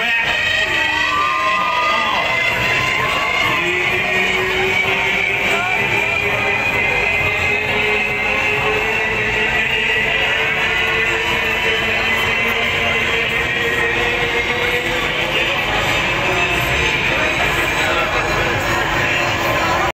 track.